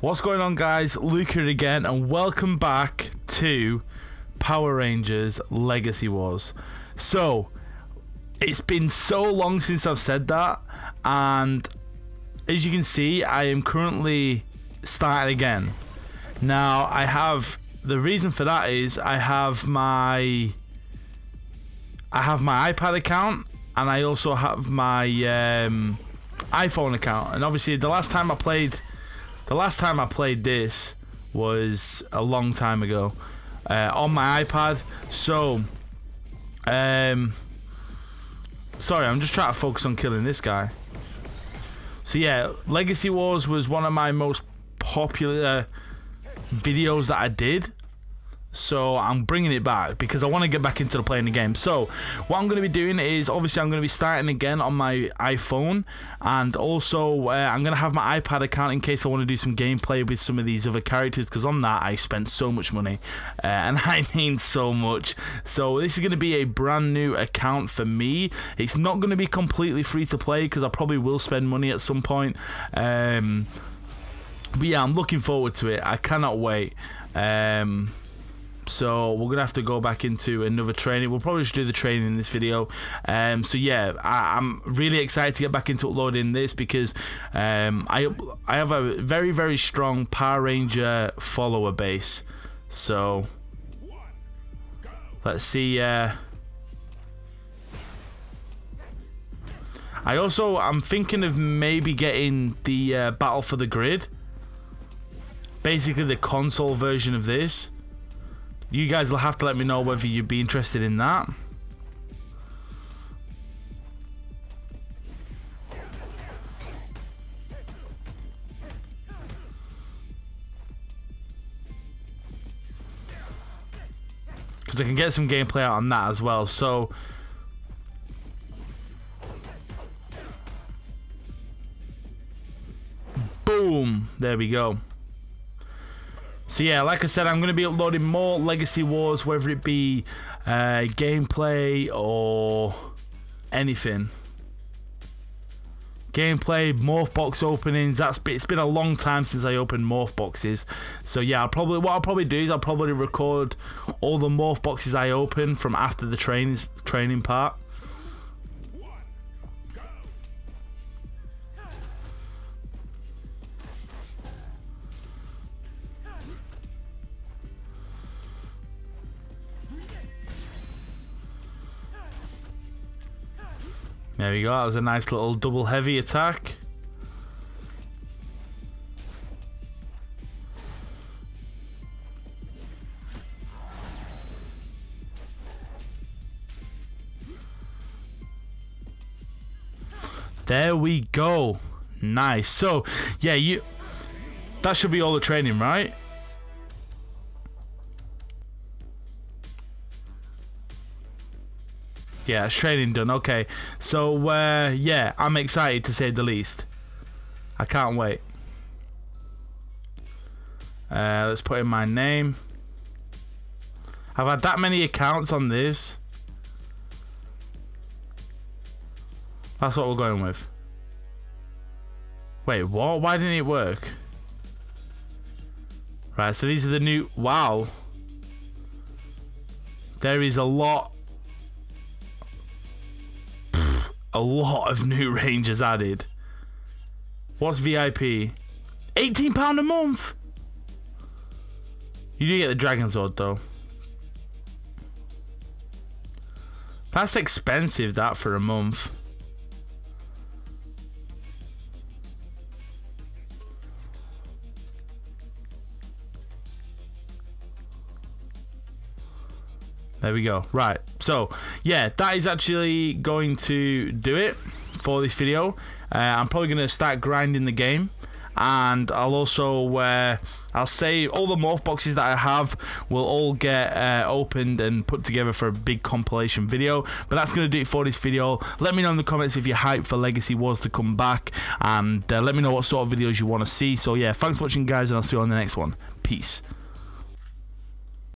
What's going on guys, Luke here again and welcome back to Power Rangers Legacy Wars. So, it's been so long since I've said that and as you can see I am currently starting again. Now I have, the reason for that is I have my, I have my iPad account and I also have my um, iPhone account and obviously the last time I played the last time I played this was a long time ago uh, on my iPad. So, um, sorry, I'm just trying to focus on killing this guy. So yeah, Legacy Wars was one of my most popular videos that I did so I'm bringing it back because I want to get back into the playing the game. So what I'm going to be doing is obviously I'm going to be starting again on my iPhone and also uh, I'm going to have my iPad account in case I want to do some gameplay with some of these other characters because on that I spent so much money uh, and I mean so much. So this is going to be a brand new account for me. It's not going to be completely free to play because I probably will spend money at some point. Um, but yeah, I'm looking forward to it. I cannot wait. Um, so we're gonna have to go back into another training. We'll probably just do the training in this video. Um, so yeah I, am really excited to get back into uploading this because um, I I have a very very strong Power Ranger follower base. So let's see uh, I also I'm thinking of maybe getting the uh, Battle for the Grid. Basically the console version of this you guys will have to let me know whether you'd be interested in that. Because I can get some gameplay out on that as well, so... Boom! There we go. So yeah, like I said, I'm going to be uploading more Legacy Wars, whether it be uh, gameplay or anything. Gameplay, morph box openings. That's been, it's been a long time since I opened morph boxes. So yeah, I'll probably what I'll probably do is I'll probably record all the morph boxes I open from after the training training part. There we go, that was a nice little double heavy attack. There we go. Nice. So, yeah, you that should be all the training, right? Yeah, training done. Okay. So, uh, yeah, I'm excited to say the least. I can't wait. Uh, let's put in my name. I've had that many accounts on this. That's what we're going with. Wait, what? Why didn't it work? Right, so these are the new... Wow. There is a lot a lot of new Rangers added. What's VIP? £18 a month! You do get the Dragon Sword though. That's expensive that for a month. There we go. Right. So, yeah, that is actually going to do it for this video. Uh, I'm probably going to start grinding the game. And I'll also, uh, I'll say all the morph boxes that I have will all get uh, opened and put together for a big compilation video. But that's going to do it for this video. Let me know in the comments if you're hyped for Legacy Wars to come back. And uh, let me know what sort of videos you want to see. So yeah, thanks for watching guys and I'll see you on the next one. Peace.